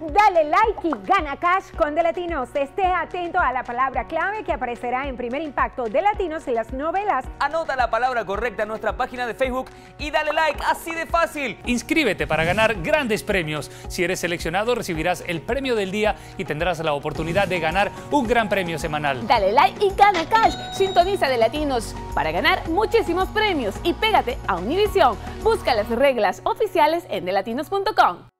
Dale like y gana cash con De Latinos. Esté atento a la palabra clave que aparecerá en primer impacto de Latinos en las novelas. Anota la palabra correcta en nuestra página de Facebook y dale like, así de fácil. Inscríbete para ganar grandes premios. Si eres seleccionado, recibirás el premio del día y tendrás la oportunidad de ganar un gran premio semanal. Dale like y gana cash. Sintoniza de Latinos para ganar muchísimos premios y pégate a Univision. Busca las reglas oficiales en delatinos.com.